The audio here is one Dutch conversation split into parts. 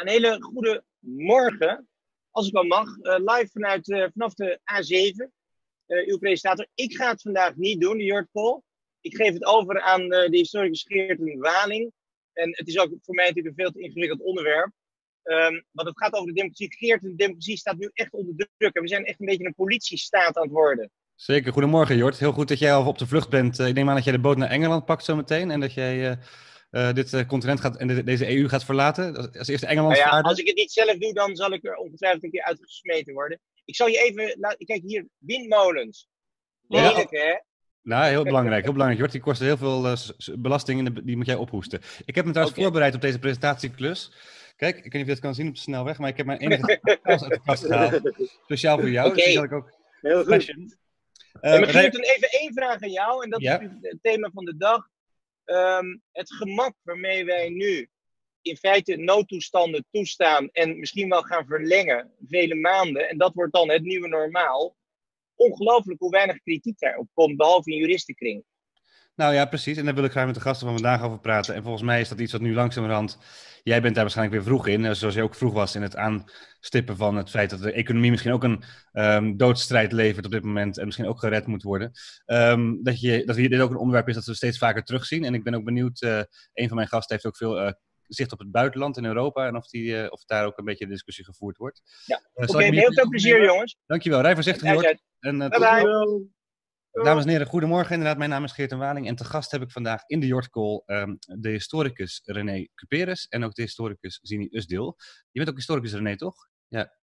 Een hele goede morgen. Als ik al mag, uh, live vanuit, uh, vanaf de A7. Uh, uw presentator. Ik ga het vandaag niet doen, Jort Pol. Ik geef het over aan de historicus Geert Waling. En het is ook voor mij natuurlijk een veel te ingewikkeld onderwerp. Um, want het gaat over de democratie. Geert, de democratie staat nu echt onder druk. En we zijn echt een beetje een politiestaat aan het worden. Zeker. Goedemorgen, Jort. Heel goed dat jij al op de vlucht bent. Ik neem aan dat jij de boot naar Engeland pakt zometeen. En dat jij uh, dit uh, continent gaat en de, deze EU gaat verlaten? Als eerste Engeland nou ja, Als ik het niet zelf doe, dan zal ik er ongetwijfeld een keer uitgesmeten worden. Ik zal je even... Nou, kijk hier, windmolens. Lelijk, ja. hè? Nou, heel belangrijk. Heel belangrijk. Jort, die kosten heel veel uh, belasting en die moet jij ophoesten. Ik heb me trouwens okay. voorbereid op deze presentatieklus. Kijk, ik weet niet of je het kan zien op de snelweg, maar ik heb mijn enige uit de kast gehaald. Speciaal voor jou. Okay. Dus zal ik ook heel goed. Uh, Geert, dan even één vraag aan jou. En dat ja? is het thema van de dag. Um, het gemak waarmee wij nu in feite noodtoestanden toestaan en misschien wel gaan verlengen, vele maanden, en dat wordt dan het nieuwe normaal. Ongelooflijk hoe weinig kritiek daarop komt, behalve in juristenkring. Nou ja, precies. En daar wil ik graag met de gasten van vandaag over praten. En volgens mij is dat iets wat nu langzamerhand. Jij bent daar waarschijnlijk weer vroeg in, zoals je ook vroeg was in het aanstippen van het feit dat de economie misschien ook een um, doodstrijd levert op dit moment en misschien ook gered moet worden. Um, dat, je, dat dit ook een onderwerp is dat we steeds vaker terugzien. En ik ben ook benieuwd, uh, een van mijn gasten heeft ook veel uh, zicht op het buitenland in Europa en of, die, uh, of daar ook een beetje discussie gevoerd wordt. Ja, oké, okay, heel veel plezier jongens. Dankjewel, rij voorzichtig Jort. En, bye bye. Dames en heren, goedemorgen. Inderdaad, mijn naam is Geert en Waling. En te gast heb ik vandaag in de Jortcall um, de historicus René Cuperus en ook de historicus Zini Usdeel. Je bent ook historicus René, toch? Ja.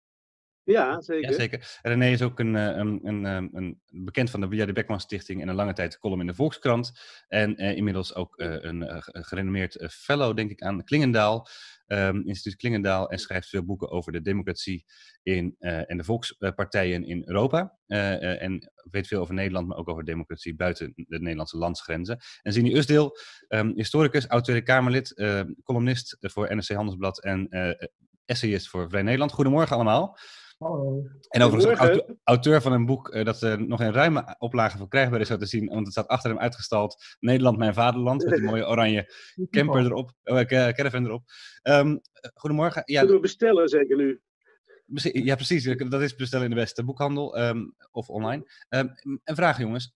Ja, zeker. Ja, zeker. René is ook een, een, een, een, bekend van de Wilja de Beckman Stichting en een lange tijd column in de Volkskrant. En uh, inmiddels ook uh, een uh, gerenommeerd fellow, denk ik, aan Klingendaal. Um, instituut Klingendaal en schrijft veel boeken over de democratie in, en de volkspartijen in Europa. En weet veel over Nederland, maar ook over democratie buiten de Nederlandse landsgrenzen. En Zini Usdeel, um, historicus, oud-Tweede Kamerlid, columnist voor NRC Handelsblad en essayist voor Vrij Nederland. Goedemorgen allemaal. Hallo. En overigens ook auteur, auteur van een boek uh, dat uh, nog in ruime oplage verkrijgbaar is zo te zien. Want het staat achter hem uitgestald. Nederland, mijn vaderland. Met die mooie oranje camper erop. Uh, caravan erop. Um, goedemorgen. Ja, Kunnen we bestellen zeker nu? Ja, precies. Dat is bestellen in de beste boekhandel. Um, of online. Um, een vraag jongens.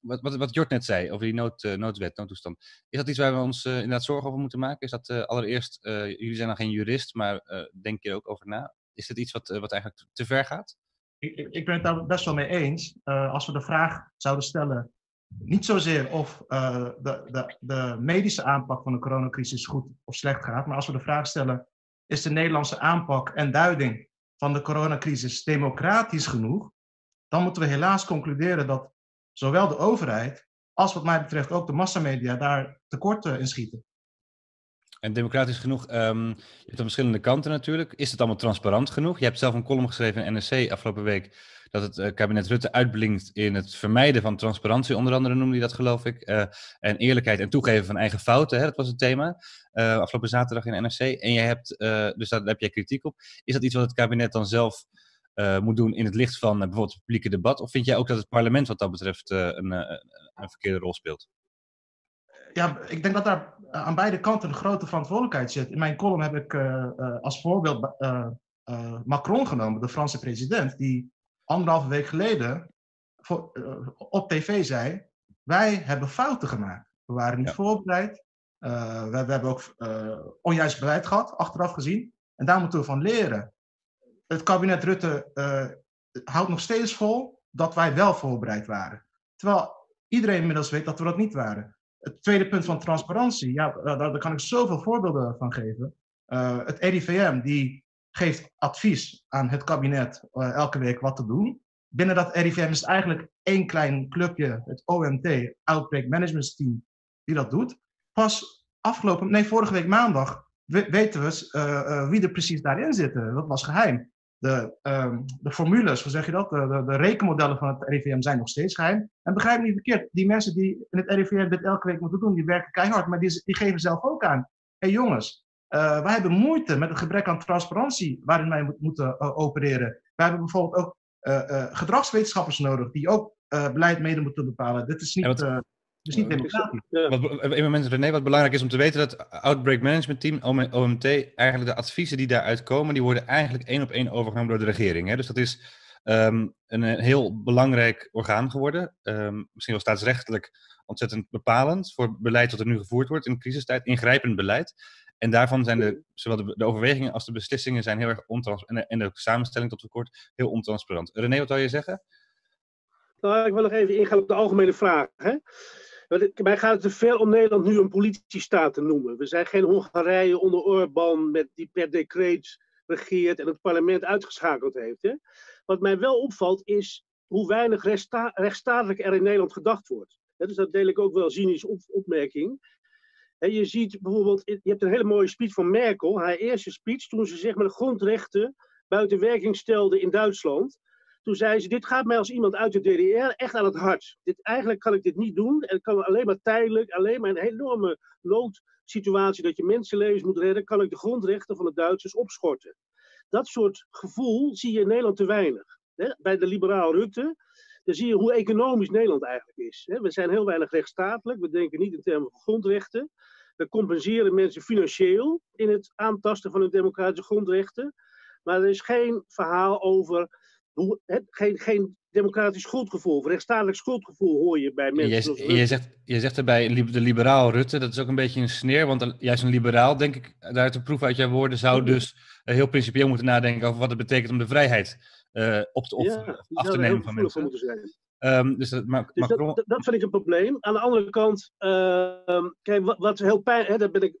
wat, wat, wat Jort net zei over die nood, noodwet, noodtoestand. Is dat iets waar we ons inderdaad zorgen over moeten maken? Is dat allereerst, jullie zijn nog geen jurist, maar denk je er ook over na? Is dit iets wat, wat eigenlijk te ver gaat? Ik, ik ben het daar best wel mee eens. Uh, als we de vraag zouden stellen, niet zozeer of uh, de, de, de medische aanpak van de coronacrisis goed of slecht gaat, maar als we de vraag stellen, is de Nederlandse aanpak en duiding van de coronacrisis democratisch genoeg, dan moeten we helaas concluderen dat zowel de overheid als wat mij betreft ook de massamedia daar tekorten in schieten. En democratisch genoeg, um, je hebt dan verschillende kanten natuurlijk. Is het allemaal transparant genoeg? Je hebt zelf een column geschreven in NRC afgelopen week dat het uh, kabinet Rutte uitblinkt in het vermijden van transparantie, onder andere noemde hij dat geloof ik. Uh, en eerlijkheid en toegeven van eigen fouten, hè, dat was het thema. Uh, afgelopen zaterdag in NRC. En jij hebt, dus daar, heb jij kritiek op. Is dat iets wat het kabinet dan zelf moet doen in het licht van bijvoorbeeld het publieke debat? Of vind jij ook dat het parlement wat dat betreft een, een verkeerde rol speelt? ja, ik denk dat daar eh, aan beide kanten een grote verantwoordelijkheid zit. In mijn column heb ik uh, uh, als voorbeeld Macron genomen, de Franse president, die anderhalve week geleden voor, op tv zei: Wij hebben fouten gemaakt. We waren niet ja. voorbereid. We, we, hebben ook onjuist beleid gehad, achteraf gezien. En daar moeten we van leren. Het kabinet Rutte houdt nog steeds vol dat wij wel voorbereid waren. Terwijl iedereen inmiddels weet dat we dat niet waren. Het tweede punt van transparantie, ja, daar, kan ik zoveel voorbeelden van geven. Uh, het RIVM die geeft advies aan het kabinet uh, elke week wat te doen. Binnen dat RIVM is eigenlijk één klein clubje, het OMT, Outbreak Management Team, die dat doet. Pas afgelopen, nee, vorige week maandag weten we uh, wie er precies daarin zitten. Dat was geheim de, um, de formules, hoe zeg je dat? De, de, de, rekenmodellen van het RIVM zijn nog steeds geheim. En begrijp me niet verkeerd, die mensen die in het RIVM dit elke week moeten doen, die werken keihard, maar die, die geven zelf ook aan. Hé hey jongens, uh, wij hebben moeite met het gebrek aan transparantie waarin wij moeten uh, opereren. Wij hebben bijvoorbeeld ook uh, gedragswetenschappers nodig, die ook beleid mede moeten bepalen. Dit is niet... Dus niet even René, wat belangrijk is om te weten dat Outbreak Management Team, OM OMT, eigenlijk de adviezen die daaruit komen, die worden eigenlijk één op één overgenomen door de regering. Hè? Dus dat is ehm, een, heel belangrijk orgaan geworden. Ehm, misschien wel staatsrechtelijk ontzettend bepalend voor het beleid dat er nu gevoerd wordt in de crisistijd, ingrijpend beleid. En daarvan zijn de, zowel de, de overwegingen als de beslissingen zijn heel erg ontransparant. En, de- en de samenstelling tot voor kort heel ontransparant. René, wat wil je zeggen? Nou, ik wil nog even ingaan op de algemene vraag. Hè? Mij gaat het te ver om Nederland nu een politiestaat te noemen. We zijn geen Hongarije onder Orbán met die per decreet regeert en het parlement uitgeschakeld heeft. Hè? Wat mij wel opvalt is hoe weinig rechtssta rechtsstatelijk er in Nederland gedacht wordt. Dus dat deel ik ook wel op opmerking. Je ziet bijvoorbeeld, je hebt een hele mooie speech van Merkel, haar eerste speech, toen ze zeg maar de grondrechten buiten werking stelde in Duitsland. Toen zei ze, dit gaat mij als iemand uit de DDR echt aan het hart. Dit, eigenlijk kan ik dit niet doen. En kan alleen maar tijdelijk, alleen maar een enorme noodsituatie dat je mensenlevens moet redden, kan ik de grondrechten van de Duitsers opschorten. Dat soort gevoel zie je in Nederland te weinig. Bij de liberaal Rutte, dan zie je hoe economisch Nederland eigenlijk is. We zijn heel weinig rechtsstatelijk, we denken niet in termen van grondrechten. We compenseren mensen financieel in het aantasten van hun democratische grondrechten. Maar er is geen verhaal over geen, geen democratisch schuldgevoel, of rechtsstatelijk schuldgevoel hoor je bij mensen. Jij, zegt, je zegt erbij de liberaal Rutte, dat is ook een beetje een sneer, want juist een liberaal, denk ik, daaruit de proef uit jouw woorden, zou dus eh, heel principieel moeten nadenken over wat het betekent om de vrijheid eh, op te, op, ja, af te nemen van mensen. zijn. Ehm, dus dat, Dus Macron, dat, dat, vind ik een probleem. Aan de andere kant, ehm, kijk, wat, wat heel pijn, hè, daar ben ik,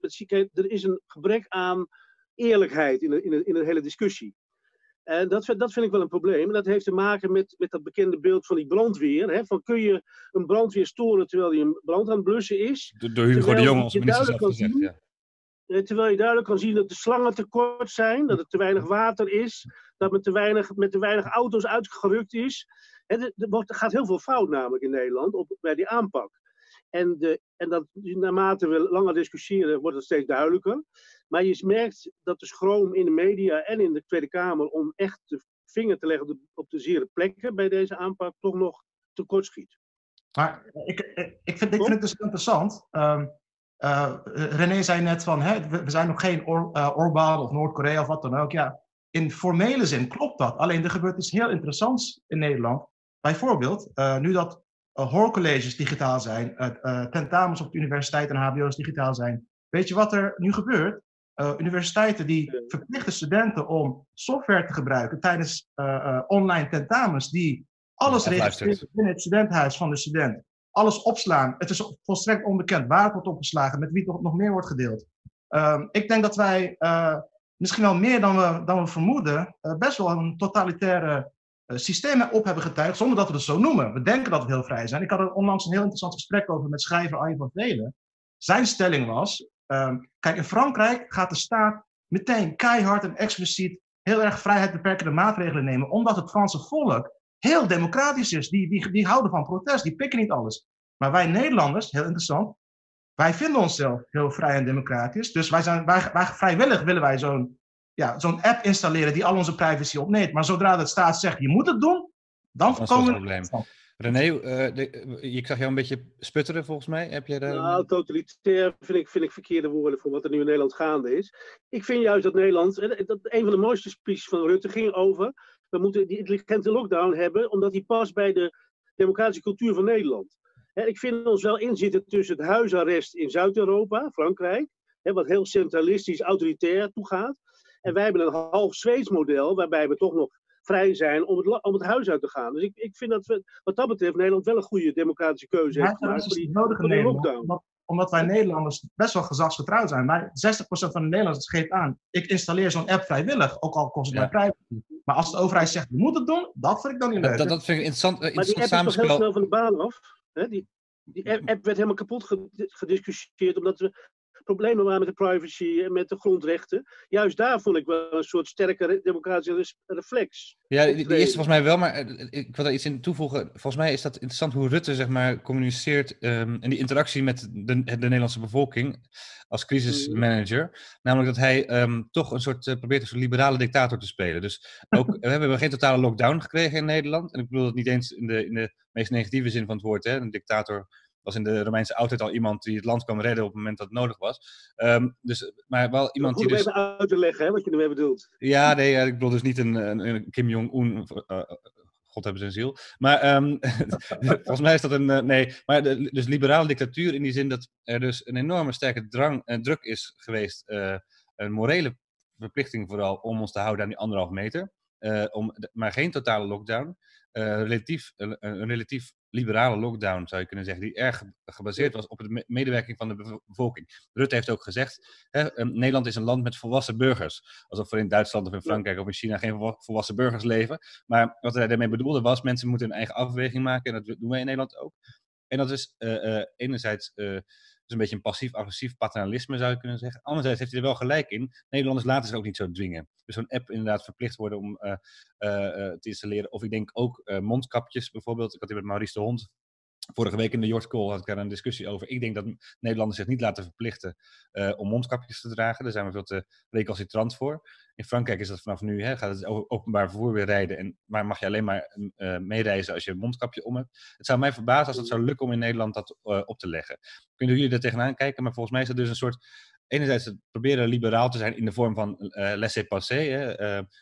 er is een gebrek aan eerlijkheid in de, in de, in de hele discussie. En dat, vind- dat vind ik wel een probleem. En dat heeft te maken met, met dat bekende beeld van die brandweer. Hè, van kun je een brandweer storen terwijl hij een brand aan het blussen is? door door Hugo de terwijl Jong, je onze minister, zelf duidelijk kan gezegd. Ja. Eh, Terwijl je duidelijk kan zien dat de slangen tekort zijn, dat er te weinig water is, dat met te weinig, met te weinig auto's uitgerukt is. Hè, Er, wordt- er gaat heel veel fout namelijk in Nederland op, bij die aanpak. En, de, en dat, naarmate we langer discussiëren, wordt het steeds duidelijker. Maar je merkt dat de schroom in de media en in de Tweede Kamer om echt de vinger te leggen op de, zere plekken bij deze aanpak toch nog tekort schiet. Maar ik, ik, vind, ik vind het dus interessant. Eh, René zei net van, hè, we, zijn nog geen Or, eh, of Noord-Korea of wat dan ook. Ja, in formele zin klopt dat. Alleen er gebeurt iets heel interessants in Nederland. Bijvoorbeeld, eh, nu dat hoorcolleges digitaal zijn, uh, uh, tentamens op de universiteit en hbo's digitaal zijn. Weet je wat er nu gebeurt? Universiteiten die verplichten studenten om software te gebruiken tijdens online tentamens die alles registreren binnen het studentenhuis van de student. Alles opslaan. Het is volstrekt onbekend waar het wordt opgeslagen, met wie het nog meer wordt gedeeld. Uh, ik denk dat wij uh, misschien wel meer dan we, dan we vermoeden, uh, best wel een totalitaire uh, systeem op hebben getuigd, zonder dat we het zo noemen. We denken dat we heel vrij zijn. Ik had er onlangs een heel interessant gesprek over met schrijver Arjen van Velen. Zijn stelling was, um, kijk, in Frankrijk gaat de staat meteen keihard en expliciet heel erg vrijheidbeperkende maatregelen nemen, omdat het Franse volk heel democratisch is. Die, die, die houden van protest, die pikken niet alles. Maar wij Nederlanders, heel interessant, wij vinden onszelf heel vrij en democratisch. Dus wij zijn, wij vrijwillig willen wij zo'n ja, zo'n app installeren die al onze privacy opneemt. Maar zodra de staat zegt, je moet het doen, dan komen we... probleem. René, uh, de, ik zag jou een beetje sputteren volgens mij. Heb je de... Nou, totalitair vind ik, vind ik verkeerde woorden voor wat er nu in Nederland gaande is. Ik vind juist dat Nederland, dat een van de mooiste speeches van Rutte ging over, we moeten die intelligente lockdown hebben, omdat die past bij de democratische cultuur van Nederland. He, ik vind ons wel inzitten tussen het huisarrest in Zuid-Europa, Frankrijk, he, wat heel centralistisch, autoritair toegaat. En wij hebben een half Zweeds model, waarbij we toch nog vrij zijn om het, om het huis uit te gaan. Dus ik, ik vind dat we, wat dat betreft Nederland wel een goede democratische keuze heeft gemaakt voor die, nodig voor die lockdown. Omdat, omdat, wij Nederlanders best wel gezagsgetrouw zijn. Wij, 60% van de Nederlanders geeft aan, ik installeer zo'n app vrijwillig, ook al kost het ja. mij privacy. Maar als de overheid zegt, je moet het doen, dat vind ik dan niet leuk. Dat, dat vind ik interessant, uh, maar die app is toch heel samenspel. snel van de baan af? Hè? Die, die app werd helemaal kapot gediscussieerd, omdat we problemen waren met de privacy en met de grondrechten. Juist daar vond ik wel een soort sterke democratische reflex. Ja, die, die eerste volgens mij wel, maar ik wil daar iets in toevoegen. Volgens mij is dat interessant hoe Rutte zeg maar, communiceert um, en die interactie met de, de Nederlandse bevolking als crisismanager. Mm. Namelijk dat hij um, toch een soort uh, probeert een soort liberale dictator te spelen. Dus ook, we hebben geen totale lockdown gekregen in Nederland. En ik bedoel dat niet eens in de, in de meest negatieve zin van het woord, hè, een dictator was in de Romeinse oudheid al iemand die het land kwam redden op het moment dat het nodig was. Um, dus, maar wel iemand die om dus... even uit te leggen, hè, wat je ermee bedoelt. Ja, nee, ik bedoel dus niet een, een, een Kim Jong-un, uh, God hebben zijn ziel. Maar um, volgens mij is dat een, uh, nee, maar de, dus liberale dictatuur in die zin dat er dus een enorme sterke drang en druk is geweest, een morele verplichting vooral om ons te houden aan die anderhalf meter. Uh, om, maar geen totale lockdown. Uh, relatief, een, een, relatief liberale lockdown zou je kunnen zeggen, die erg gebaseerd was op de medewerking van de bevolking. Rutte heeft ook gezegd, hè, um, Nederland is een land met volwassen burgers. Alsof er in Duitsland of in Frankrijk of in China geen volwassen burgers leven. Maar wat hij daarmee bedoelde was, mensen moeten hun eigen afweging maken en dat doen wij in Nederland ook. En dat is uh, enerzijds dus een beetje een passief-agressief paternalisme zou je kunnen zeggen. Anderzijds heeft hij er wel gelijk in. Nederlanders laten zich ook niet zo dwingen. Dus zo'n app inderdaad verplicht worden om uh, te installeren. Of ik denk ook mondkapjes bijvoorbeeld. Ik had hier met Maurice de Hond Vorige week in de Jordcall had ik daar een discussie over. Ik denk dat Nederlanders zich niet laten verplichten uh, om mondkapjes te dragen. Daar zijn we veel te recalcitrant voor. In Frankrijk is dat vanaf nu, hè, gaat het openbaar vervoer weer rijden. En, maar mag je alleen maar uh, meereizen als je een mondkapje om hebt. Het zou mij verbazen als het zou lukken om in Nederland dat uh, op te leggen. Kunnen jullie er tegenaan kijken? Maar volgens mij is het dus een soort enerzijds het proberen liberaal te zijn in de vorm van laissez-passer,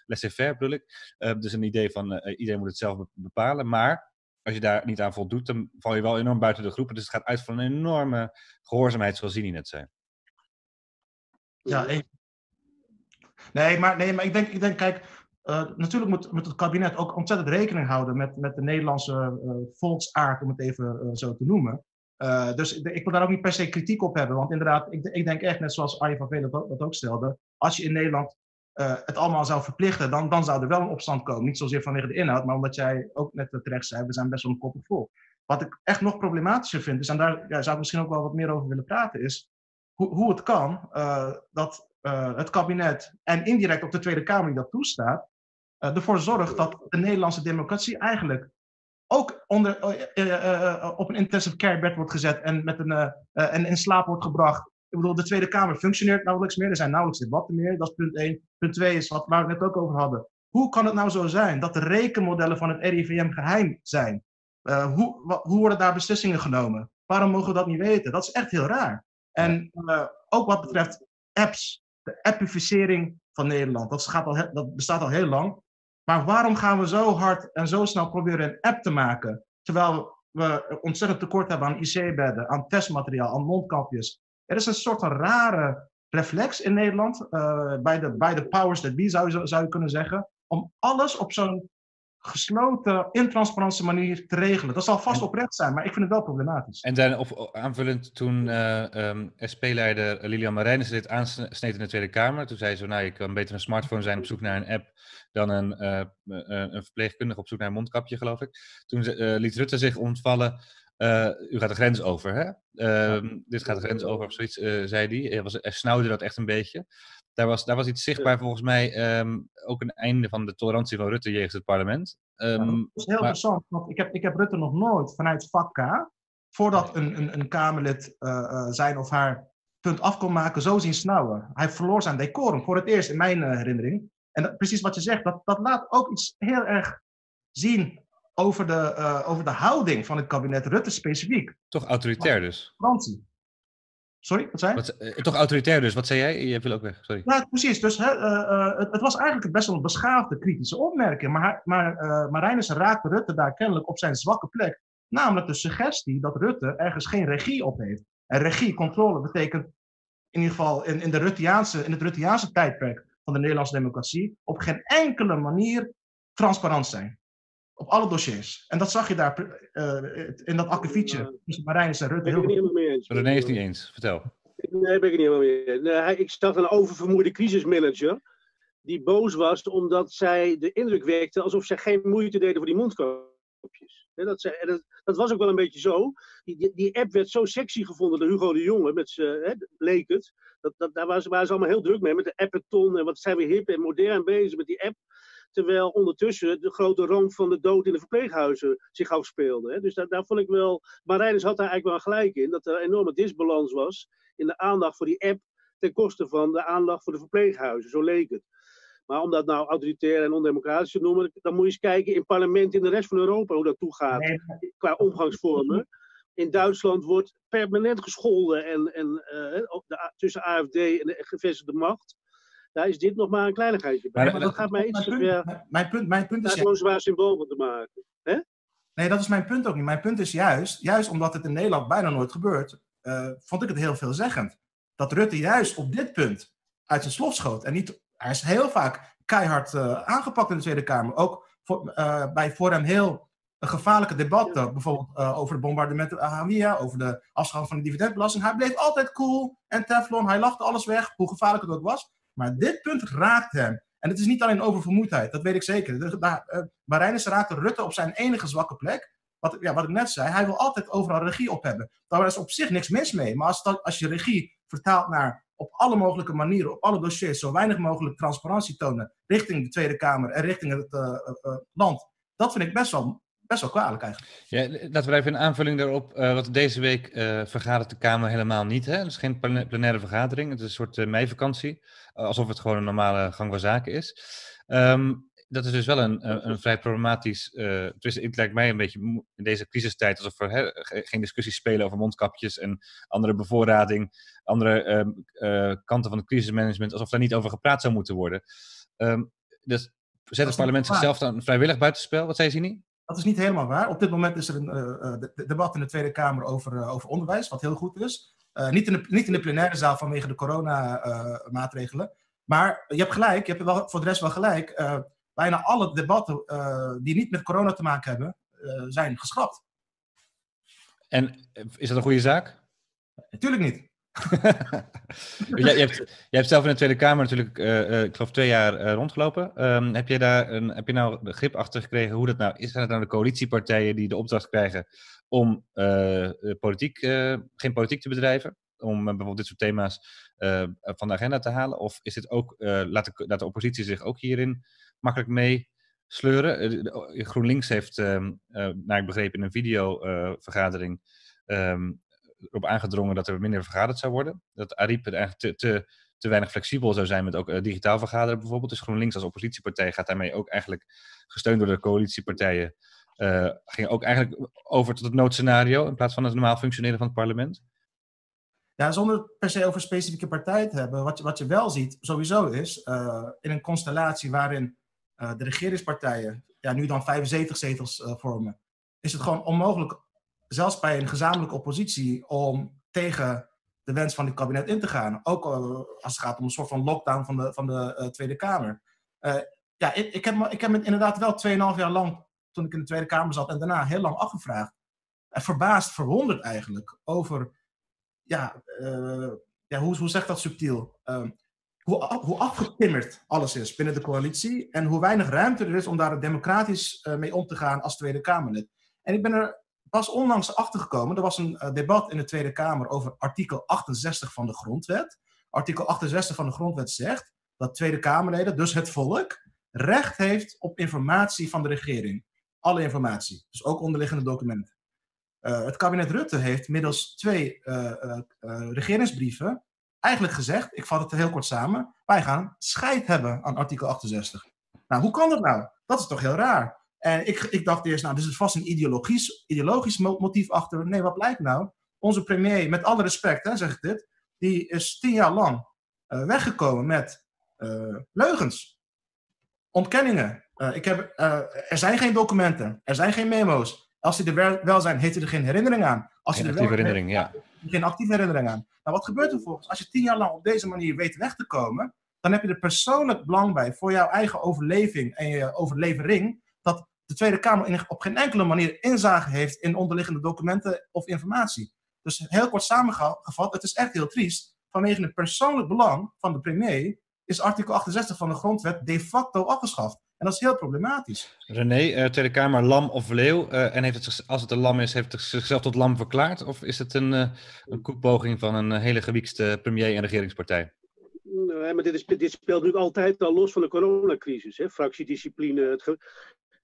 laissez-faire bedoel ik. Dus een idee van iedereen moet het zelf bepalen. Maar als je daar niet aan voldoet, dan val je wel enorm buiten de groepen. Dus het gaat uit van een enorme gehoorzaamheid, zoals Zini net zei. Ja, ik... nee, maar, nee, maar ik denk, ik denk kijk, uh, natuurlijk moet, moet het kabinet ook ontzettend rekening houden met, met de Nederlandse uh, volksaard, om het even uh, zo te noemen. dus ik wil daar ook niet per se kritiek op hebben, want inderdaad, ik, ik denk echt, net zoals Arjen van Velen dat, dat ook stelde, als je in Nederland uh, het allemaal zou verplichten, dan, dan zou er wel een opstand komen. Niet zozeer vanwege de inhoud, maar omdat jij ook net terecht zei, we zijn best wel een koppel vol. Wat ik echt nog problematischer vind, is, en daar ja, zou ik misschien ook wel wat meer over willen praten, is hoe, hoe het kan uh, dat het kabinet en indirect ook de Tweede Kamer die dat toestaat, ervoor zorgt dat de Nederlandse democratie eigenlijk ook onder, op een intensive care bed wordt gezet en, met een, en in slaap wordt gebracht de Tweede Kamer functioneert nauwelijks meer. Er zijn nauwelijks debatten meer. Dat is punt 1. Punt 2 is wat, waar we het net ook over hadden. Hoe kan het nou zo zijn dat de rekenmodellen van het RIVM geheim zijn? Uh, hoe, hoe worden daar beslissingen genomen? Waarom mogen we dat niet weten? Dat is echt heel raar. En uh, ook wat betreft apps, de appificering van Nederland, dat, gaat al, dat bestaat al heel lang. Maar waarom gaan we zo hard en zo snel proberen een app te maken, terwijl we ontzettend tekort hebben aan IC-bedden, aan testmateriaal, aan mondkapjes, er is een soort van rare reflex in Nederland, uh, bij, de, bij de powers that be zou je, zou je kunnen zeggen, om alles op zo'n gesloten, intransparante manier te regelen. Dat zal vast oprecht zijn, maar ik vind het wel problematisch. En dan op, aanvullend toen uh, um, SP-leider Lilian Marijnissen dit aansneed in de Tweede Kamer, toen zei ze, nou, je kan beter een smartphone zijn op zoek naar een app dan een, uh, een verpleegkundige op zoek naar een mondkapje, geloof ik. Toen liet Rutte zich ontvallen uh, u gaat de grens over, hè? Uh, ja. Dit gaat de grens over, of zoiets, uh, zei hij. Hij, was, hij snauwde dat echt een beetje. Daar was, daar was iets zichtbaar, ja. volgens mij, um, ook een einde van de tolerantie van Rutte jegens het parlement. Um, ja, dat is heel maar... interessant, want ik heb, ik heb Rutte nog nooit vanuit vak K, voordat een, een, een Kamerlid zijn of haar punt af kon maken, zo zien snauwen. Hij verloor zijn decorum, voor het eerst in mijn herinnering. En dat, precies wat je zegt, dat, dat laat ook iets heel erg zien over de, uh, over de houding van het kabinet Rutte specifiek. Toch autoritair dus? Fransie. Sorry, wat zei je? Wat, uh, toch autoritair dus, wat zei jij? Je wil ook weg, sorry. Precies. Dus hè, uh, het, het, was eigenlijk best wel een beschaafde kritische opmerking. Maar, maar uh, Marijnissen raakte Rutte daar kennelijk op zijn zwakke plek. Namelijk de suggestie dat Rutte ergens geen regie op heeft. En regie, controle, betekent in ieder geval in, in, de Ruttiaanse, in het Ruttiaanse tijdperk van de Nederlandse democratie op geen enkele manier transparant zijn. Op alle dossiers. En dat zag je daar uh, in dat akkefietje tussen Marijns en Rutte. Ben ik het niet helemaal mee eens. René is het niet eens. Vertel. Nee, ben ik het niet helemaal mee eens. Nee, ik zag een oververmoeide crisismanager die boos was omdat zij de indruk wekte alsof zij geen moeite deden voor die mondkapjes. Dat, zij, dat, dat, was ook wel een beetje zo. Die, die, app werd zo sexy gevonden door Hugo de Jonge, met z'n, leek het. Dat, dat, daar waren ze, waren ze allemaal heel druk mee, met de appeton en wat zijn we hip en modern bezig met die app. Terwijl ondertussen de grote ramp van de dood in de verpleeghuizen zich afspeelde. Hè. Dus daar, daar vond ik wel. Marijnus had daar eigenlijk wel gelijk in. Dat er een enorme disbalans was in de aandacht voor die app. ten koste van de aandacht voor de verpleeghuizen. Zo leek het. Maar om dat nou autoritair en ondemocratisch te noemen. dan moet je eens kijken in parlementen in de rest van Europa hoe dat toegaat. Nee, qua omgangsvormen. in Duitsland wordt permanent gescholden en, en, de, tussen AFD en de gevestigde macht. Daar is dit nog maar een kleinigheidje bij. Maar, dat gaat mij iets te ver. Mijn punt, mijn punt is. Daar gewoon zwaar symbool van te maken. Hè? Nee, dat is mijn punt ook niet. Mijn punt is juist, juist omdat het in Nederland bijna nooit gebeurt, vond ik het heel veelzeggend. Dat Rutte juist op dit punt uit zijn slof schoot. En niet, hij is heel vaak keihard uh, aangepakt in de Tweede Kamer. Ook voor, uh, bij voor hem heel gevaarlijke debatten, bijvoorbeeld over de bombardementen Hawija, over de afschaffing van de dividendbelasting. Hij bleef altijd cool en teflon, hij lachte alles weg, hoe gevaarlijk het ook was. Maar dit punt raakt hem. En het is niet alleen over vermoeidheid, dat weet ik zeker. De, de, Marijnissen raakte Rutte op zijn enige zwakke plek. Wat, ja, wat ik net zei, hij wil altijd overal regie op hebben. Daar is op zich niks mis mee. Maar als, als je regie vertaalt naar op alle mogelijke manieren, op alle dossiers, zo weinig mogelijk transparantie tonen richting de Tweede Kamer en richting het uh, uh, land. Dat vind ik best wel, best wel kwalijk eigenlijk. Ja, laten we even een aanvulling daarop. Uh, wat deze week vergadert de Kamer helemaal niet. Hè? Het is geen plenaire vergadering, het is een soort meivakantie. alsof het gewoon een normale gang van zaken is. Um, dat is dus wel een, een, vrij problematisch. Uh, het lijkt mij een beetje in deze crisistijd alsof er geen discussies spelen over mondkapjes en andere bevoorrading, andere uh, kanten van het crisismanagement, alsof daar niet over gepraat zou moeten worden. Um, dus zet het parlement zichzelf dan vrijwillig buitenspel? Wat zei je niet? Dat is niet helemaal waar. Op dit moment is er een uh, debat in de Tweede Kamer over, over onderwijs, wat heel goed is. niet, in de, niet in de plenaire zaal vanwege de coronamaatregelen. maar je hebt gelijk, je hebt wel, voor de rest wel gelijk bijna alle debatten die niet met corona te maken hebben, zijn geschrapt. En is dat een goede zaak? Natuurlijk niet. Jij, hebt, jij hebt zelf in de Tweede Kamer natuurlijk, uh, ik geloof, twee jaar rondgelopen. Um, heb, je daar een, heb je nou grip achter gekregen hoe dat nou is? Zijn het nou de coalitiepartijen die de opdracht krijgen om politiek, geen politiek te bedrijven? Om bijvoorbeeld dit soort thema's van de agenda te halen? Of is dit ook, laat, de, laat de oppositie zich ook hierin makkelijk mee sleuren. Eh, GroenLinks heeft, um, naar ik begreep, in een videovergadering um, erop aangedrongen dat er minder vergaderd zou worden. Dat Ariep eigenlijk te, te, te weinig flexibel zou zijn met ook uh, digitaal vergaderen bijvoorbeeld. Dus GroenLinks als oppositiepartij gaat daarmee ook eigenlijk, gesteund door de coalitiepartijen, uh, ging ook eigenlijk over tot het noodscenario in plaats van het normaal functioneren van het parlement. Ja, zonder per se over specifieke partij te hebben. Wat je, wat je wel ziet, sowieso is, uh, in een constellatie waarin de regeringspartijen ja, nu dan 75 zetels vormen, is het gewoon onmogelijk, zelfs bij een gezamenlijke oppositie, om tegen de wens van dit kabinet in te gaan. Ook als het gaat om een soort van lockdown van de, van de Tweede Kamer. ja, ik, ik, heb ik heb me inderdaad wel 2,5 jaar lang, toen ik in de Tweede Kamer zat, en daarna heel lang afgevraagd. En verbaasd, verwonderd eigenlijk, over ja, ja hoe, hoe zegt dat subtiel? Uh, hoe, hoe afgetimmerd alles is binnen de coalitie en hoe weinig ruimte er is om daar democratisch mee om te gaan als Tweede Kamerlid. En ik ben er pas onlangs achter gekomen. Er was een uh, debat in de Tweede Kamer over artikel 68 van de Grondwet. Artikel 68 van de Grondwet zegt dat Tweede Kamerleden, dus het volk, recht heeft op informatie van de regering. Alle informatie, dus ook onderliggende documenten. Uh, het kabinet Rutte heeft middels twee uh, regeringsbrieven eigenlijk gezegd, ik vat het heel kort samen, wij gaan scheid hebben aan artikel 68. Nou, hoe kan dat nou? Dat is toch heel raar. En ik, ik dacht eerst, nou, er is vast een ideologisch, ideologisch motief achter. Nee, wat blijkt nou? Onze premier, met alle respect, hè, zeg ik dit, die is tien jaar lang weggekomen met leugens, ontkenningen. ik heb, er zijn geen documenten, er zijn geen memo's. Als hij er wel zijn, heeft hij er geen herinnering aan. Als geen actieve herinnering, ja. Geen actieve herinnering aan. Nou, wat gebeurt er volgens? Als je tien jaar lang op deze manier weet weg te komen, dan heb je er persoonlijk belang bij voor jouw eigen overleving en je overlevering, dat de Tweede Kamer op geen enkele manier inzage heeft in onderliggende documenten of informatie. Dus heel kort samengevat, het is echt heel triest. Vanwege het persoonlijk belang van de premier is artikel 68 van de grondwet de facto afgeschaft. En dat is heel problematisch. René, uh, Tweede Kamer, lam of leeuw? Uh, en heeft het, als het een lam is, heeft het zichzelf tot lam verklaard? Of is het een, uh, een koepoging van een hele gewiekste premier en regeringspartij? Nee, maar dit, is, dit speelt nu altijd al los van de coronacrisis. Hè? Fractiediscipline, het,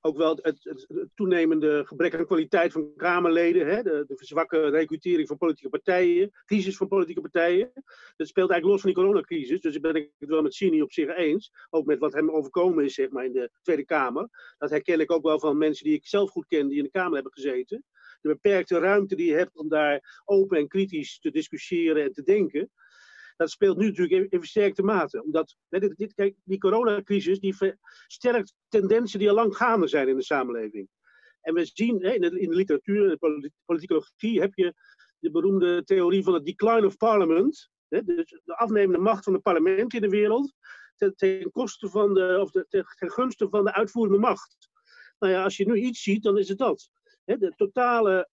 ook wel het, toenemende gebrek aan kwaliteit van Kamerleden, hè, de, de zwakke recrutering van politieke partijen, crisis van politieke partijen. Dat speelt eigenlijk los van die coronacrisis. Dus ik ben het wel met Sini op zich eens. Ook met wat hem overkomen is zeg maar, in de Tweede Kamer. Dat herken ik ook wel van mensen die ik zelf goed ken, die in de Kamer hebben gezeten. de beperkte ruimte die je hebt om daar open en kritisch te discussiëren en te denken. Dat speelt nu natuurlijk in versterkte mate. Omdat, dit, dit, kijk, die coronacrisis die versterkt tendensen die al lang gaande zijn in de samenleving. En we zien in de, in de literatuur, in de politicologie, heb je de beroemde theorie van het decline of parliament. Hè, dus de afnemende macht van het parlement in de wereld. Ten, koste van de, of ten, gunste van de uitvoerende macht. Nou ja, als je nu iets ziet, dan is het dat. Hè, de totale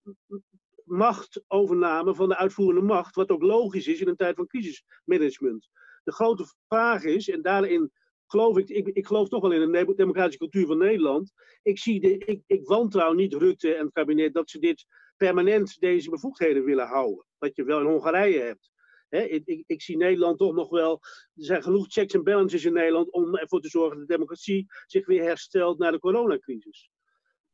machtovername van de uitvoerende macht, wat ook logisch is in een tijd van crisismanagement. De grote vraag is, en daarin geloof ik, ik, ik geloof toch wel in de democratische cultuur van Nederland. Ik, zie de, ik, ik wantrouw niet Rutte en het kabinet dat ze dit permanent deze bevoegdheden willen houden. Wat je wel in Hongarije hebt. ik, ik, ik, zie Nederland toch nog wel. Er zijn genoeg checks en balances in Nederland om ervoor te zorgen dat de democratie zich weer herstelt na de coronacrisis.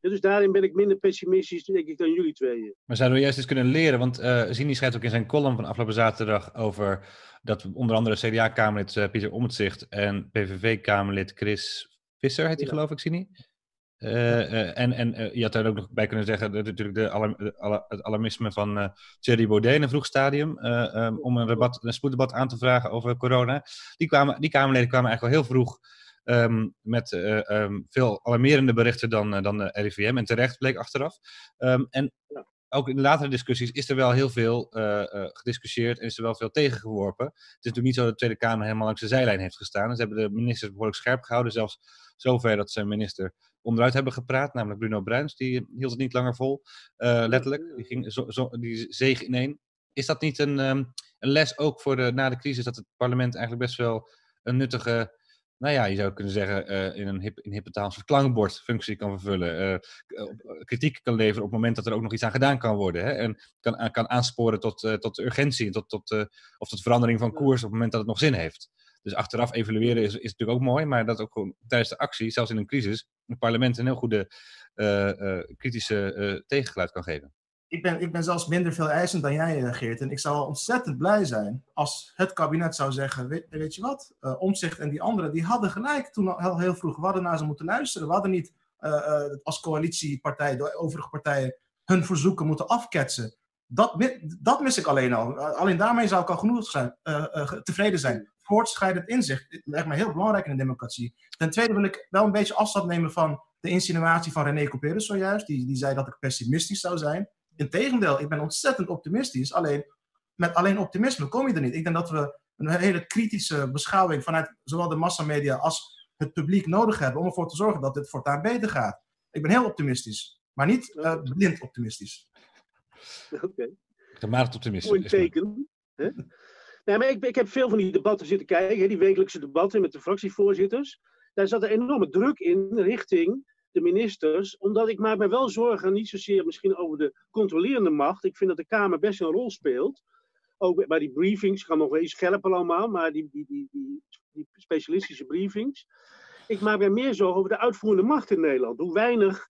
Dus daarin ben ik minder pessimistisch, denk ik, dan jullie tweeën. Maar zouden we juist eens kunnen leren? Want uh, Zini schrijft ook in zijn column van afgelopen zaterdag over dat onder andere CDA-Kamerlid uh, Pieter Omtzigt en PVV-Kamerlid Chris Visser, heet hij geloof ik, Zini? Uh, en en je had daar ook nog bij kunnen zeggen, dat natuurlijk de alarm, het alarmisme van Thierry Baudet in een vroeg stadium, um, om een, een spoeddebat aan te vragen over corona. Die, kwamen, die Kamerleden kwamen eigenlijk al heel vroeg um, met um, veel alarmerende berichten dan, dan de RIVM. En terecht bleek achteraf. en ja. ook in latere discussies is er wel heel veel gediscussieerd en is er wel veel tegengeworpen. Het is natuurlijk niet zo dat de Tweede Kamer helemaal langs de zijlijn heeft gestaan. Ze hebben de ministers behoorlijk scherp gehouden, zelfs zover dat zijn minister onderuit hebben gepraat, namelijk Bruno Bruins. Die hield het niet langer vol, uh, letterlijk. Die, ging zo, zo, die zeeg ineen. Is dat niet een, um, een les ook voor de, na de crisis dat het parlement eigenlijk best wel een nuttige nou ja, je zou kunnen zeggen, uh, in een hip, in hippe taal een klankbordfunctie kan vervullen. Uh, kritiek kan leveren op het moment dat er ook nog iets aan gedaan kan worden. Hè? En kan, kan aansporen tot, uh, tot urgentie tot, tot, of tot verandering van koers op het moment dat het nog zin heeft. Dus achteraf evalueren is, is natuurlijk ook mooi, maar dat ook gewoon tijdens de actie, zelfs in een crisis, het parlement een heel goede kritische tegengeluid kan geven ik ben, ik ben zelfs minder veel eisend dan jij, eh, Geert. En ik zou ontzettend blij zijn als het kabinet zou zeggen: Weet, je wat, uh, Omzicht en die anderen, die hadden gelijk toen al heel, vroeg. We hadden naar ze moeten luisteren. We hadden niet uh, als coalitiepartij, de overige partijen, hun verzoeken moeten afketsen. Dat, dat mis ik alleen al. Alleen daarmee zou ik al genoeg zijn, tevreden zijn. Voortschrijdend inzicht lijkt me heel belangrijk in een democratie. Ten tweede wil ik wel een beetje afstand nemen van de insinuatie van René Couperus zojuist. Die, die zei dat ik pessimistisch zou zijn. Integendeel, ik ben ontzettend optimistisch. Alleen met alleen optimisme kom je er niet. Ik denk dat we een hele kritische beschouwing vanuit zowel de massamedia als het publiek nodig hebben om ervoor te zorgen dat dit voortaan beter gaat. Ik ben heel optimistisch, maar niet uh, blind optimistisch. Oké. Okay. Gematigd optimistisch. Mooi teken. Hè? Nee, maar ik, ik, heb veel van die debatten zitten kijken, die wekelijkse debatten met de fractievoorzitters. Daar zat er enorme druk in richting de ministers, omdat ik maak me wel zorgen, niet zozeer misschien over de controlerende macht. Ik vind dat de Kamer best een rol speelt. Ook bij die briefings, gaan nog wel eens scherper allemaal, maar die, die, die, die, die specialistische briefings. Ik maak me meer zorgen over de uitvoerende macht in Nederland. Hoe weinig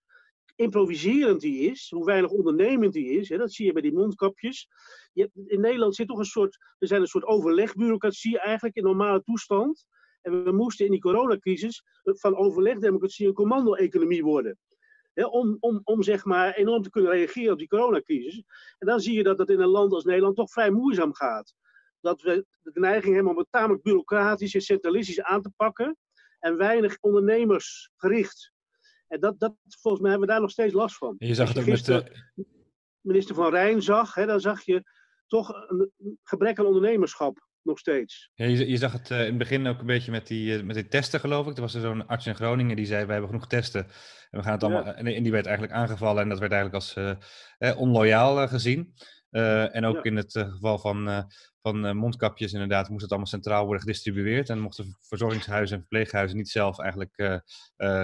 improviserend die is, hoe weinig ondernemend die is. Hè, dat zie je bij die mondkapjes. Je, in Nederland zit toch een soort, er zijn een soort overlegbureaucratie eigenlijk in normale toestand. En we moesten in die coronacrisis van overlegdemocratie een commando-economie worden. om, om, om zeg maar enorm te kunnen reageren op die coronacrisis. En dan zie je dat dat in een land als Nederland toch vrij moeizaam gaat. Dat we de neiging hebben om het tamelijk bureaucratisch en centralistisch aan te pakken. En weinig ondernemersgericht. En dat, dat, volgens mij hebben we daar nog steeds last van. je zag het ook met de... minister van Rijn zag, hè, dan zag je toch een gebrek aan ondernemerschap nog steeds. Ja, je, je zag het uh, in het begin ook een beetje met die, uh, met die testen, geloof ik. Er was er zo'n arts in Groningen die zei: Wij hebben genoeg testen. En, we gaan het allemaal, en, en, die werd eigenlijk aangevallen en dat werd eigenlijk als uh, onloyaal gezien. en ook ja. in het geval van, van mondkapjes, inderdaad, moest het allemaal centraal worden gedistribueerd. En mochten verzorgingshuizen en verpleeghuizen niet zelf eigenlijk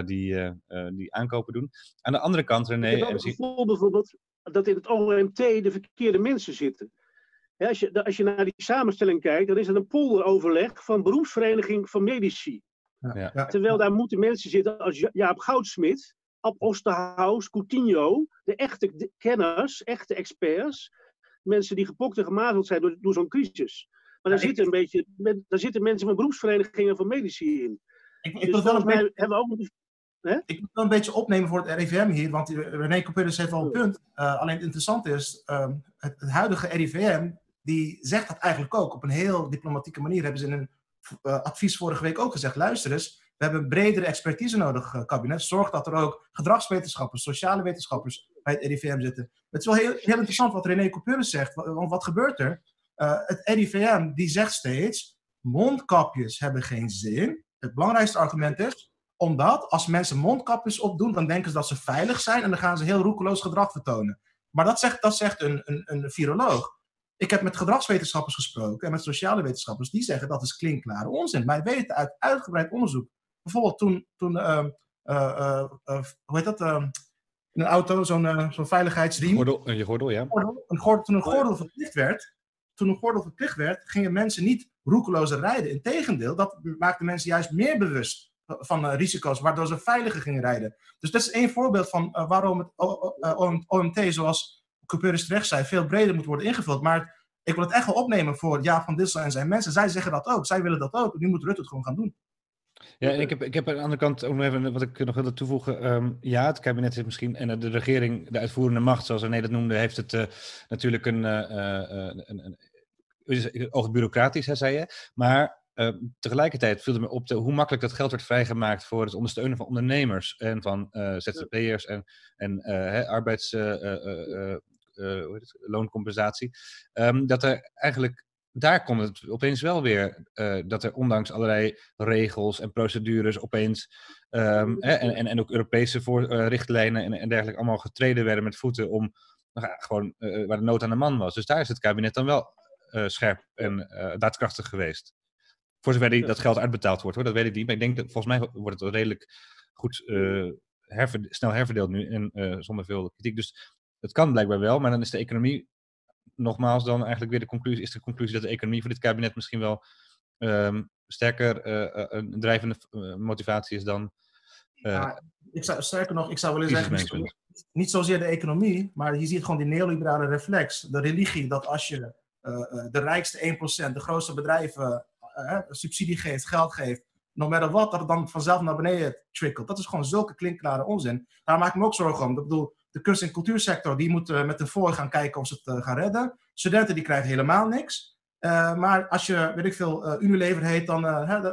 die, die aankopen doen. Aan de andere kant, René. Ik heb het gevoel bijvoorbeeld dat in het OMT de verkeerde mensen zitten als, je, als je naar die samenstelling kijkt, dan is het een polderoverleg van beroepsvereniging van medici. Ja. Terwijl daar moeten mensen zitten als Jaap Goudsmit, Ab Osterhaus, Coutinho, de echte kenners, echte experts. Mensen die gepokt en gemazeld zijn door, door zo'n crisis. Maar daar, zitten een beetje, daar zitten mensen van beroepsverenigingen van medici in. Ik, ik dus volgens mij hebben we ook Ik moet wel een beetje opnemen voor het RIVM hier, want René Couperus heeft wel een punt. Uh, alleen het interessante is, uh, het, het, huidige RIVM, die zegt dat eigenlijk ook. Op een heel diplomatieke manier hebben ze in een uh, advies vorige week ook gezegd, luister eens, we hebben bredere expertise nodig, uh, kabinet. Zorg dat er ook gedragswetenschappers, sociale wetenschappers bij het RIVM zitten. Het is wel heel, heel interessant wat René Couperus zegt, want wat gebeurt er? het RIVM die zegt steeds, mondkapjes hebben geen zin. Het belangrijkste argument is, omdat als mensen mondkapjes opdoen, dan denken ze dat ze veilig zijn en dan gaan ze heel roekeloos gedrag vertonen. Maar dat zegt, dat zegt een, een, een viroloog. Ik heb met gedragswetenschappers gesproken en met sociale wetenschappers, die zeggen dat is klinkklare onzin. Wij weten uit uitgebreid onderzoek. Bijvoorbeeld toen, toen uh, uh, hoe heet dat? In een auto, zo'n zo'n veiligheidsriem. Gordel, je gordel, ja. Een gordel, toen een gordel verplicht werd, toen een gordel verplicht werd, gingen mensen niet roekeloos rijden. Integendeel, dat maakte mensen juist meer bewust van uh, risico's, waardoor ze veiliger gingen rijden. Dus dat is één voorbeeld van uh, waarom het OMT, zoals Couperus terecht zei, veel breder moet worden ingevuld. Maar ik wil het echt wel opnemen voor Jaap van Dissel en zijn mensen. Zij zeggen dat ook, zij willen dat ook. Nu moet Rutte het gewoon gaan doen. Ja, ik heb, ik heb aan de andere kant ook nog even wat ik nog wilde toevoegen. Um, ja, het kabinet heeft misschien, en de regering, de uitvoerende macht, zoals René dat noemde, heeft het uh, natuurlijk een, een, een, een, oog bureaucratisch, hè, zei je. Maar uh, tegelijkertijd viel het me op de, hoe makkelijk dat geld werd vrijgemaakt voor het ondersteunen van ondernemers en van uh, ZZP'ers en, en uh, arbeidslooncompensatie. Um, dat er eigenlijk, daar kon het opeens wel weer, dat er ondanks allerlei regels en procedures opeens, um, en, en, en ook Europese voor, richtlijnen en, en dergelijke allemaal getreden werden met voeten om nou ja, gewoon waar de nood aan de man was. Dus daar is het kabinet dan wel scherp en daadkrachtig geweest. Voor zover die, dat geld uitbetaald wordt, hoor. dat weet ik niet. Maar ik denk dat volgens mij wordt het redelijk goed snel herverdeeld nu en zonder veel kritiek. Dus het kan blijkbaar wel, maar dan is de economie, nogmaals, dan eigenlijk weer de conclusie, is de conclusie dat de economie voor dit kabinet misschien wel um, sterker uh, een drijvende motivatie is dan. Ja, ik zou, sterker nog, ik zou willen zeggen, niet, zozeer de economie, maar je ziet gewoon die neoliberale reflex, de religie, dat als je de rijkste 1%, de grootste bedrijven subsidie geeft, geld geeft, no matter wat, dat het dan vanzelf naar beneden trickelt. Dat is gewoon zulke klinkklare onzin. Daar maak ik me ook zorgen om. Ik bedoel, de kunst- en cultuursector, die moet met de voor gaan kijken of ze het uh, gaan redden. Studenten, die krijgen helemaal niks. maar als je, weet ik veel, Unilever heet, dan,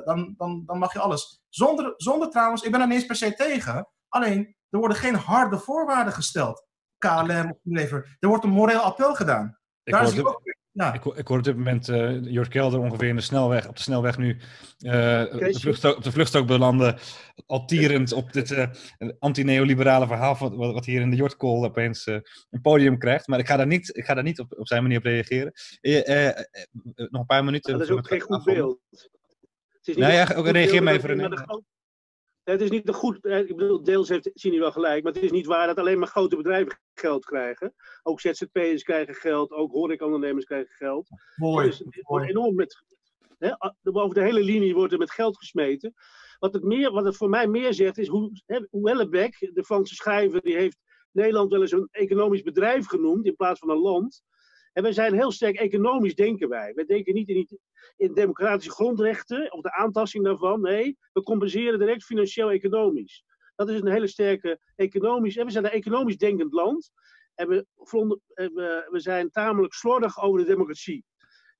dan, dan, dan mag je alles. Zonder, zonder trouwens, ik ben er niet eens per se tegen. Alleen, er worden geen harde voorwaarden gesteld. KLM of Unilever. Er wordt een moreel appel gedaan. Ik Daar je ook ja. Ik, ik hoor op dit moment uh, Jort Kelder ongeveer in de snelweg, op de snelweg nu uh, op, de vluchtstrook, op de belanden. Al tierend op dit uh, anti-neoliberale verhaal wat, wat hier in de Jortcall opeens een podium krijgt. Maar ik ga daar niet, ik ga daar niet op, op zijn manier op reageren. nog een paar minuten. dat is ook geen goed beeld. Nou ja, ook reageer maar even. Het is niet een goed, ik bedoel, deels heeft Sini wel gelijk, maar het is niet waar dat alleen maar grote bedrijven geld krijgen. Ook ZZP'ers krijgen geld, ook horecaondernemers krijgen geld. Mooi. Dus het wordt enorm met, hè, over de hele linie wordt er met geld gesmeten. Wat het, meer, wat het voor mij meer zegt is hoe, hè, de Franse schrijver, die heeft Nederland wel eens een economisch bedrijf genoemd in plaats van een land. En wij zijn heel sterk economisch, denken wij. Wij denken niet in, in democratische grondrechten of de aantasting daarvan. Nee, we compenseren direct financieel-economisch. Dat is een hele sterke economisch. En we zijn een economisch denkend land. En we, we, we zijn tamelijk slordig over de democratie.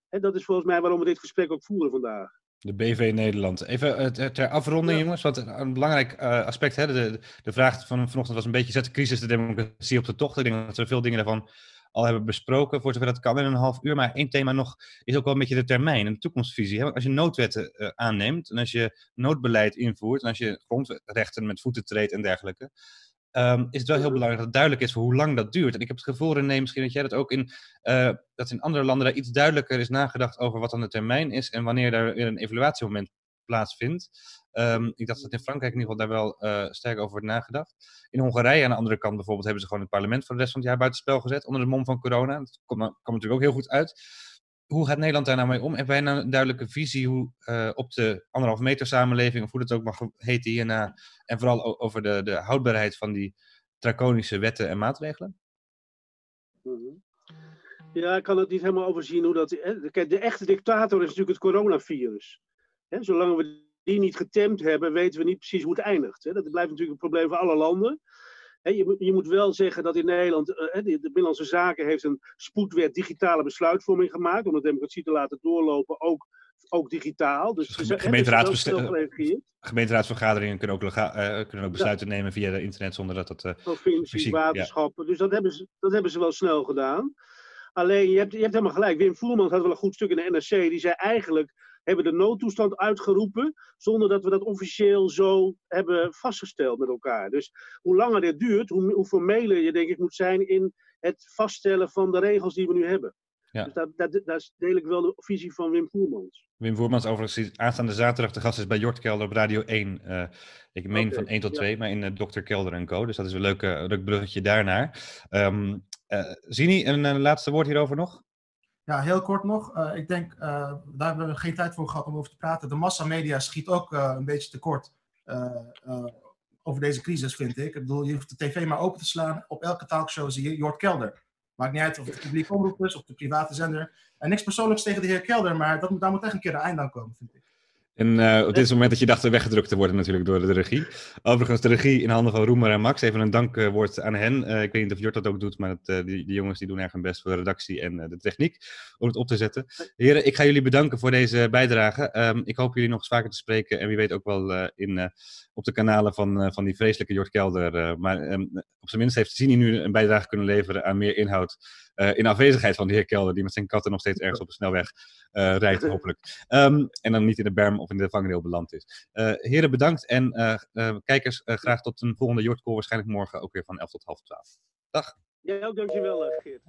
En dat is volgens mij waarom we dit gesprek ook voeren vandaag. De BV Nederland. Even eh, ter afronding, jongens. Want een belangrijk uh, aspect, hè, de, de vraag van vanochtend was een beetje: zet de crisis de democratie op de tocht? Ik denk dat er veel dingen daarvan al hebben besproken, voor zover dat kan in een half uur. Maar één thema nog is ook wel een beetje de termijn en de toekomstvisie. Hè? Als je noodwetten uh, aanneemt en als je noodbeleid invoert en als je grondrechten met voeten treedt en dergelijke, um, is het wel heel belangrijk dat het duidelijk is voor hoe lang dat duurt. En ik heb het gevoel, René, misschien dat jij dat ook in, uh, dat in andere landen daar iets duidelijker is nagedacht over wat dan de termijn is en wanneer daar weer een evaluatiemoment plaatsvindt. Um, ik dacht dat in Frankrijk in ieder geval daar wel uh, sterk over wordt nagedacht. In Hongarije aan de andere kant bijvoorbeeld hebben ze gewoon het parlement voor de rest van het jaar buitenspel gezet onder de mom van corona. Dat komt, komt natuurlijk ook heel goed uit. Hoe gaat Nederland daar nou mee om? Hebben wij nou een duidelijke visie hoe, uh, op de anderhalf meter samenleving, of hoe dat ook mag heten hierna, en vooral over de, de houdbaarheid van die draconische wetten en maatregelen? Mhm. Ja, ik kan het niet helemaal overzien hoe dat. De echte dictator is natuurlijk het coronavirus. Zolang we die niet getemd hebben, weten we niet precies hoe het eindigt. Hè. Dat blijft natuurlijk een probleem voor alle landen. Hè, je, moet- je moet wel zeggen dat in Nederland, eh, de, de Binnenlandse Zaken heeft een spoedwet digitale besluitvorming gemaakt om de democratie te laten doorlopen, ook, ook digitaal. Dus, Dus gereageerd. Gemeenteraadsvergaderingen kunnen ook, eh, kunnen ook besluiten nemen via de internet zonder dat dat... eh, provincies, Fysiek, ja. waterschappen. Dus dat hebben, ze, dat hebben ze wel snel gedaan. Alleen, je hebt, je hebt helemaal gelijk. Wim Voermans had wel een goed stuk in de NRC. Die zei eigenlijk, hebben de noodtoestand uitgeroepen... zonder dat we dat officieel zo hebben vastgesteld met elkaar. Dus hoe langer dit duurt, hoe, hoe formeler je denk ik moet zijn... in het vaststellen van de regels die we nu hebben. Ja. Dus daar, daar, daar deel ik wel de visie van Wim Voermans. Wim Voermans overigens aanstaande zaterdag de gast is bij Jort Kelder op Radio 1. eh, ik meen van 1 tot ja. 2, maar in eh, Dr. Kelder en Co. Dus dat is een leuk, leuk bruggetje daarnaar. Eh, Zini, een, laatste woord hierover nog? Ja, heel kort nog. Eh, ik denk, eh, daar hebben we geen tijd voor gehad om over te praten. De massamedia schiet ook eh, een beetje tekort over deze crisis, vind ik. Ik bedoel, je hoeft de tv maar open te slaan. Op elke talkshow zie je Jort Kelder. Maakt niet uit of het de publieke omroep is of de private zender. En niks persoonlijks tegen de heer Kelder, maar dat, daar moet echt een keer een eind aan komen, vind ik. En eh, op dit moment dat je dacht weggedrukt te worden natuurlijk door de regie. Overigens de regie in handen van Roemer en Max. Even een dankwoord aan hen. Eh, ik weet niet of Jort dat ook doet, maar het, eh, die, jongens die doen erg hun best voor de redactie en de techniek om het op te zetten. Heren, ik ga jullie bedanken voor deze bijdrage. Ehm, ik hoop jullie nog eens vaker te spreken en wie weet ook wel in, op de kanalen van, van die vreselijke Jort Kelder. maar ehm, op zijn minst heeft Zini nu een bijdrage kunnen leveren aan meer inhoud eh, in afwezigheid van de heer Kelder, die met zijn katten nog steeds ergens op de snelweg eh, rijdt, hopelijk. Ehm, en dan niet in de berm of in de vangrail beland is. Eh, heren, bedankt. En kijkers, graag tot een volgende Jortcall. Waarschijnlijk morgen ook weer van 11 tot half 12. Dag. Ook, dankjewel, Geert.